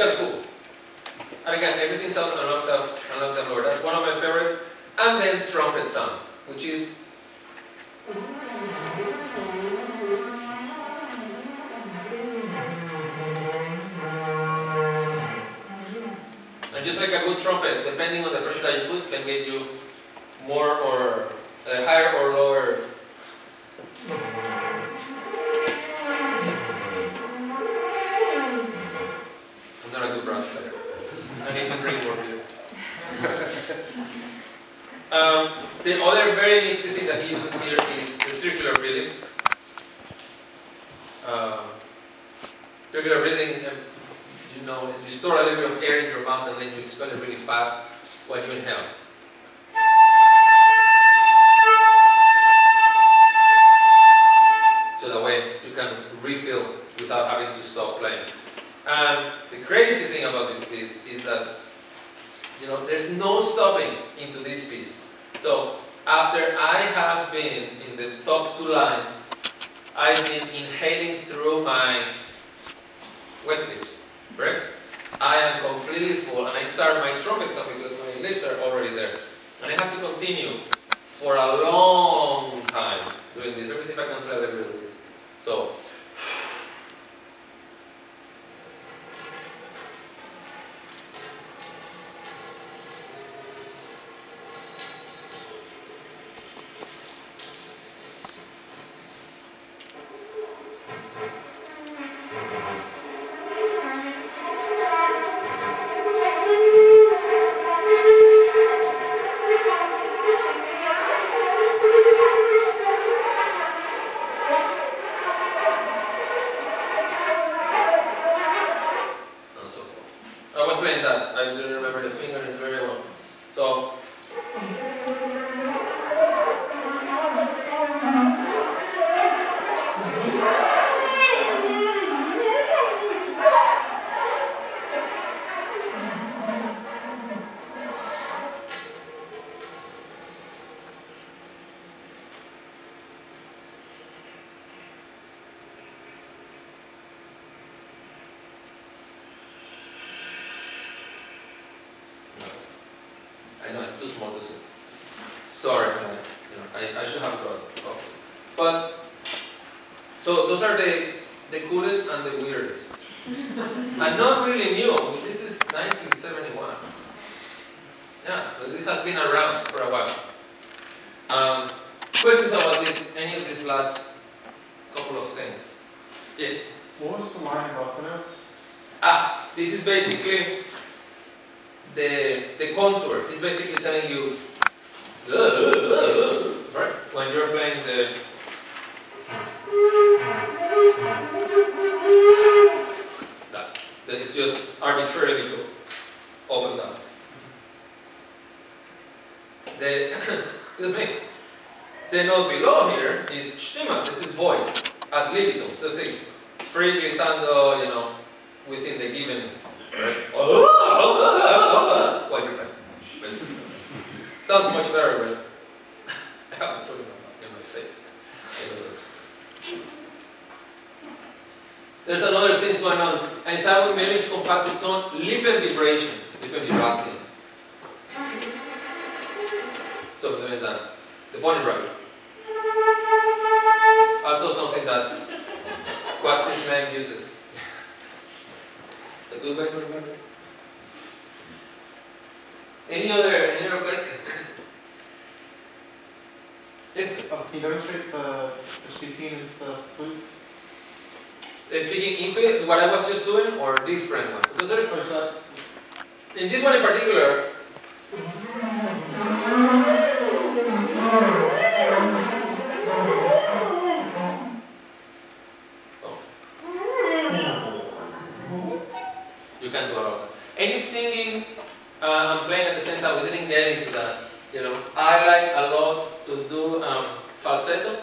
Calcul. And again, everything sounds analog analog tableau. That's one of my favorite. And then trumpet sound, which is And just like a good trumpet, depending on the pressure that you put, can get you more or uh, higher or lower Um, the other very neat thing that he uses here is the circular rhythm. Uh, circular rhythm, um, you know, you store a little bit of air in your mouth and then you expel it really fast while you inhale. Know, I, I should have brought coffee. But, so those are the, the coolest and the weirdest. *laughs* and not really new, I mean, this is 1971. Yeah, but this has been around for a while. Um, questions about this, any of these last couple of things? Yes? What was the line above the? Ah, this is basically the, the contour. It's basically telling you, right? When you're playing the. That. Is just arbitrarily open that. The, *coughs* excuse me. The note below here is Stimme, this is voice, ad libitum. So think, free glissando, you know, within the given, right? *laughs* While you're playing. basically. Sounds much better when I have the foot in my, in my face. There's another things going on. And Ensayo melis compacto ton, lippen vibration, lippen vibrating. So we're doing that. The body rabbit. Also something that Wax this man uses. It's a good way to remember. Any other, any other questions? Yes, sir. Uh, Can you demonstrate the, the speaking into the flute? Speaking into it, what I was just doing, or different one? Because there's, in this one in particular, you can do of that. Any singing, uh, I'm playing at the same time, we didn't get into that. You know, I like a lot to do um, falsetto.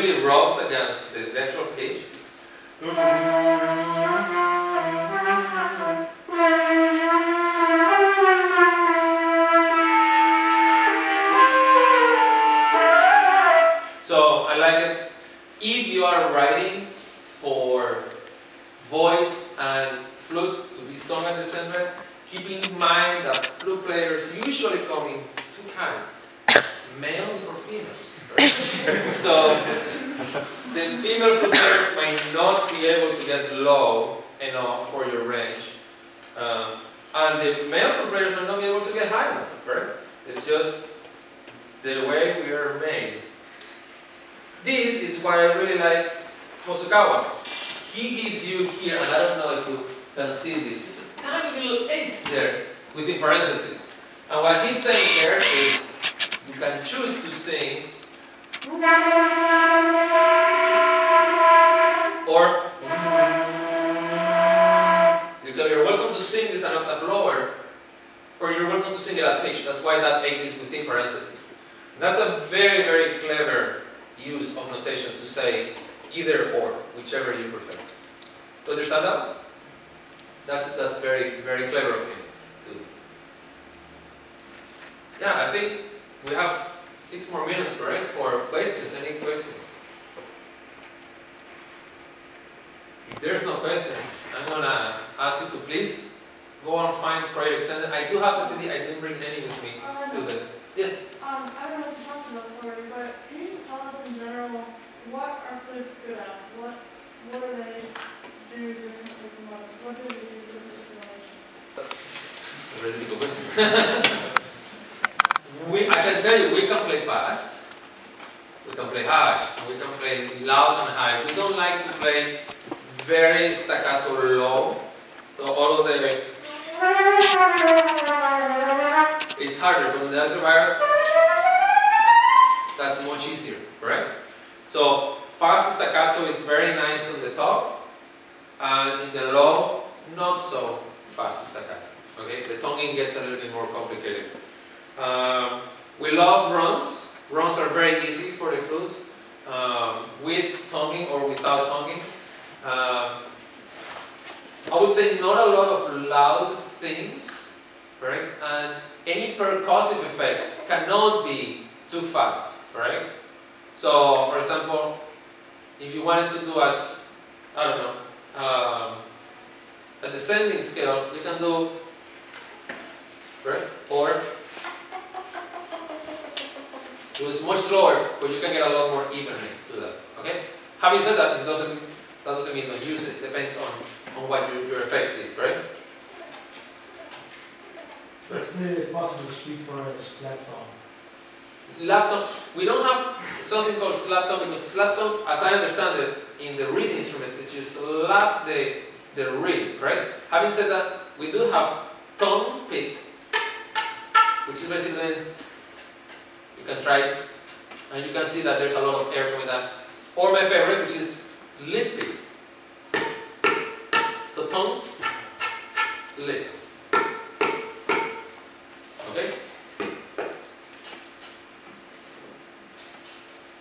Really rubs against the, actual pitch. So I like it. If you are writing for voice and flute to be sung at the center, keep in mind that flute players usually come in two kinds, *coughs* males or females. So the female players might not be able to get low enough for your range, um, and the male players might not be able to get high enough. Right? It's just the way we are made. This is why I really like Hosokawa. He gives you here, and I don't know if you can see this, it's a tiny little eight there within parentheses. And what he's saying there is you can choose to sing or you're welcome to sing this an octave lower or you're welcome to sing it at pitch. That's why that eight is within parentheses. That's a very, very clever use of notation to say either or, whichever you prefer. Do you understand that? That's, that's very, very clever of him. Yeah, I think we have six more minutes, right, for questions, any questions? If there's no questions, I'm gonna ask you to please go and find Project Extended. I do have the CD, I didn't bring any with me Uh, to the, yes, Um, I don't know if you talked about this already, but can you just tell us in general, what are flutes good at? What, what do they do differently from others? What do they do for this a really good question. *laughs* We, I can tell you, we fast, we can play high, we can play loud and high. We don't like to play very staccato low, so all of the it's harder, but the other wire, that's much easier, correct? So fast staccato is very nice on the top, and in the low, not so fast staccato. Okay, the tonguing gets a little bit more complicated. Um, we love runs. Runs are very easy for the flute, um, with tonguing or without tonguing. Um, I would say not a lot of loud things, right? And any percussive effects cannot be too fast, right? So, for example, if you wanted to do as, I don't know, um, a descending scale, you can do, right? Or it was much slower, but you can get a lot more evenness to that. Okay. Having said that, it doesn't that doesn't mean don't use it. It depends on on what your, your effect is, right? Is it possible to speak for a slap tone? Slap tone. We don't have something called slap tone because slap tone, as I understand it, in the reed instruments, is you slap the the reed, right? Having said that, we do have tongue pizz, which is basically you can try it, and you can see that there's a lot of air coming out. Or my favorite, which is lip pizz. So tongue, lip. Okay?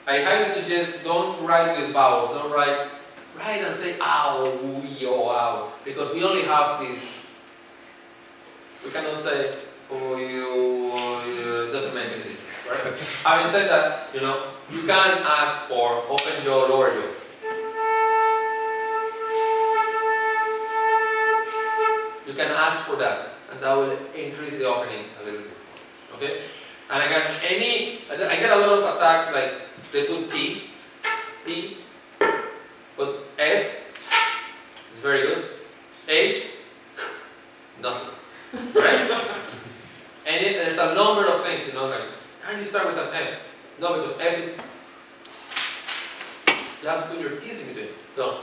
I highly suggest don't write with vowels. Don't write, write and say ow, yo, ow. Because we only have this. We cannot say oh, you, oh, doesn't make any difference, right? Having said that, you know, you can ask for open jaw, lower jaw. You can ask for that, and that will increase the opening a little bit. Okay? And again, any, I get a lot of attacks like they do T, T, but S is very good. H, nothing. Right? *laughs* and it, there's a number of things, you know, like, can you start with an F? No, because F is, you have to put your teeth in between. So,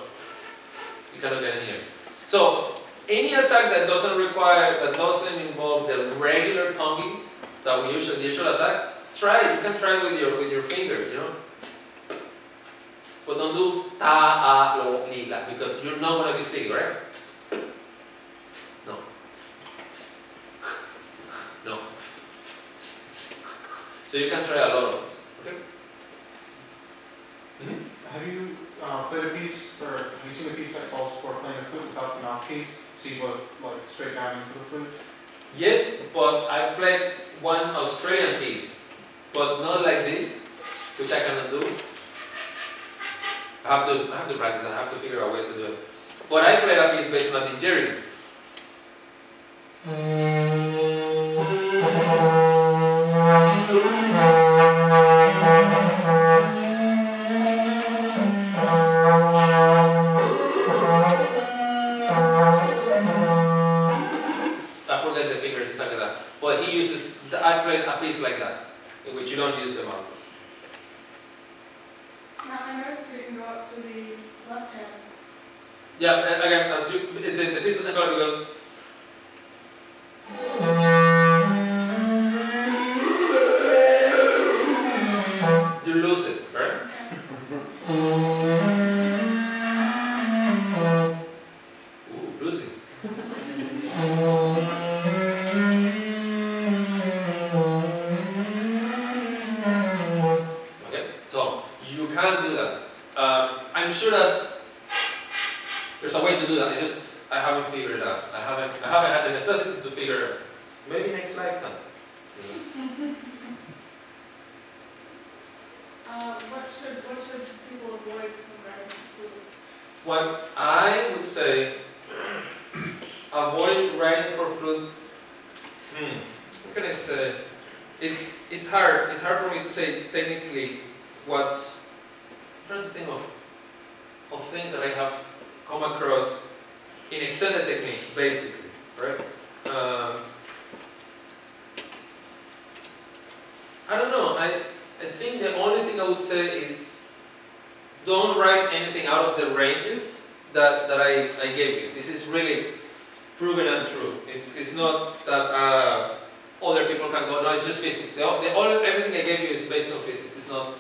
you cannot get in here. So, any attack that doesn't require, that doesn't involve the regular tonguing that we usually, the usual attack, try it. You can try it with your, with your fingers, you know. But don't do ta, a, lo, li, la, because you're not going to be speaking, right? No. No. So you can try a lot of things, okay? Mhm. Have you uh, played a piece, or have you seen a piece that calls for playing the flute without the mouthpiece? So you go like straight down into the flute? Yes, but I've played one Australian piece, but not like this, which I cannot do. I have to, I have to practice. I have to figure out a way to do it. But I played a piece based on a didgeridoo. I piece like that, in which you don't use the mouthpiece. Now, I noticed you can go up to the left hand. Yeah, again, as you, the, the go because you can't do that. Um, I'm sure that there's a way to do that. It's just I haven't figured it out. I haven't, I haven't had the necessity to figure it out. Maybe next lifetime. *laughs* Uh, what should, what should people avoid from writing flute? What I would say, *coughs* avoid writing for flute. Hmm, what can I say? It's it's hard. It's hard for me to say technically what. Trying to think of of things that I have come across in extended techniques, basically, right? Um, I don't know. I I think the only thing I would say is don't write anything out of the ranges that, that I, I gave you. This is really proven and true. It's, it's not that uh, other people can go, no, it's just physics. The, the, all, everything I gave you is based on physics. It's not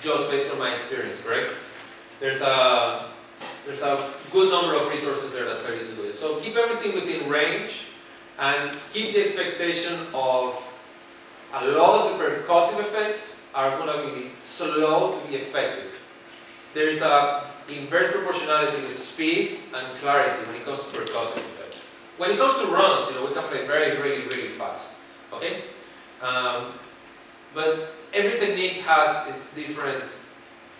just based on my experience, right? There's a, there's a good number of resources there that tell you to do it. So keep everything within range and keep the expectation of a lot of the percussive effects are going to be slow to be effective. There is a inverse proportionality with speed and clarity when it comes to percussive effects. When it comes to runs, you know, we can play very, really, really fast. Okay? Um, but every technique has its different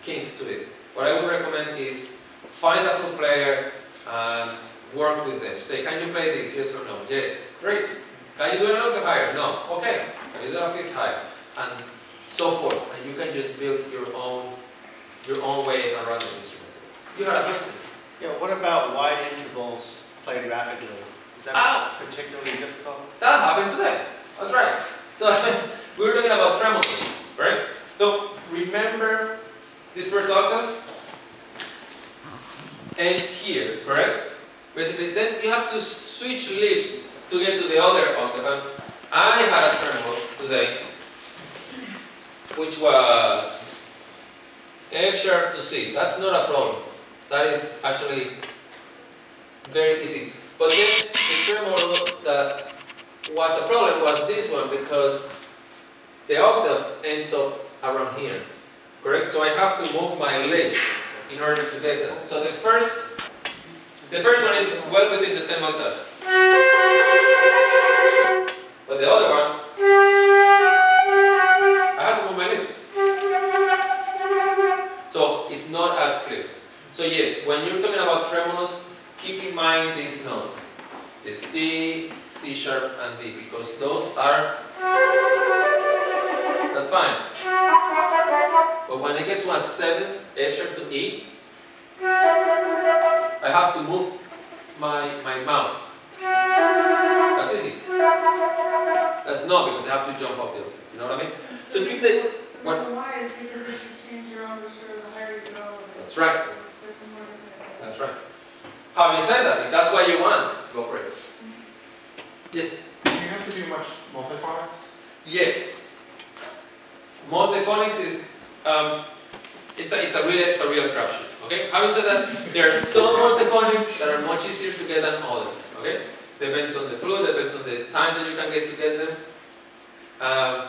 kink to it. What I would recommend is find a flute player and work with them. Say, can you play this? Yes or no? Yes. Great. Can you do an octave higher? No. Okay. Can you do a fifth higher? And so forth, and you can just build your own your own way around the instrument. You had a question. Yeah, what about wide intervals played rapidly? Is that Ah. particularly difficult? That happened today. That's right. So *laughs* we were talking about tremolo, right? So remember this first octave ends here, correct? Basically, then you have to switch lips to get to the other octave. I had a tremolo today, which was F sharp to C. That's not a problem. That is actually very easy. But then the tremolo that was a problem was this one because the octave ends up around here. Correct? So I have to move my lips in order to get that. So the first the first one is well within the same octave. But the other one I have to move my lips. So it's not as clear. So yes, when you're talking about tremolos, keep in mind this note. The C, C sharp, and D, because those are, that's fine. But when I get to a seventh, F sharp to E, I have to move my, my mouth. That's easy. That's not because I have to jump uphill. You know what I mean? So keep the, what, why is because if you change your embouchure, the higher you go. That's right. the more difficult. That's right. Having said that, if that's what you want, go for it. Yes. Do you have to do much multiphonics? Yes. Multiphonics is um, it's a it's a real it's a real crapshoot. Okay. Having said that, there are some multiphonics that are much easier to get than others. Okay. Depends on the flute, depends on the time that you can get to get them. Um,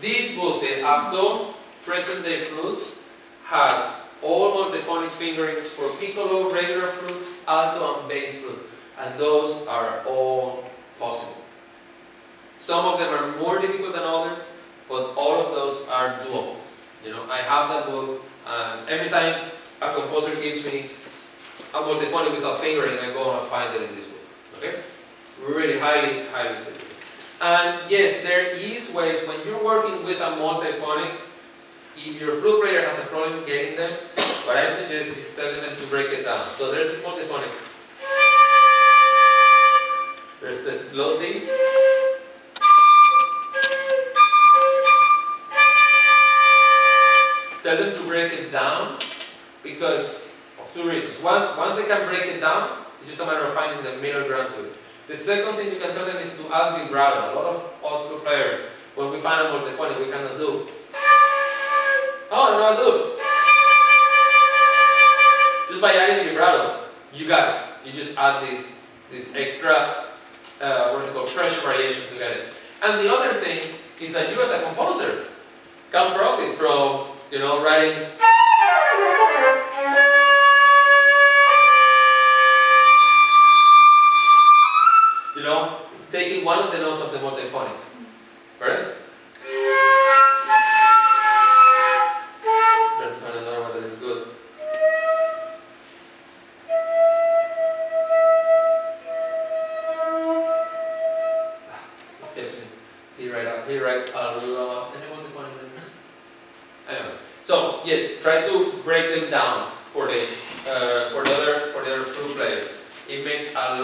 this book, the Artaud Present Day Flutes, has all multiphonic fingerings for piccolo, regular flute, alto, and bass flute, and those are all possible. Some of them are more difficult than others, but all of those are doable. You know, I have that book, and every time a composer gives me a multiphonic without fingering, I go and find it in this book. Okay? Really highly, highly suggested. And yes, there is ways when you're working with a multiphonic, if your flute player has a problem getting them, what I suggest is telling them to break it down. So there's this multiphonic. There's this low C. Tell them to break it down because of two reasons. Once, once they can break it down, it's just a matter of finding the middle ground to it. The second thing you can tell them is to add vibrato. A lot of flute players, when we find a multiphonic, we cannot do. Oh, no, do. Just by adding vibrato, you got it. You just add this, this extra, uh, what's it called, pressure variation to get it. And the other thing is that you as a composer can profit from, you know, writing you know, taking one of the notes of the multiphonic, right? It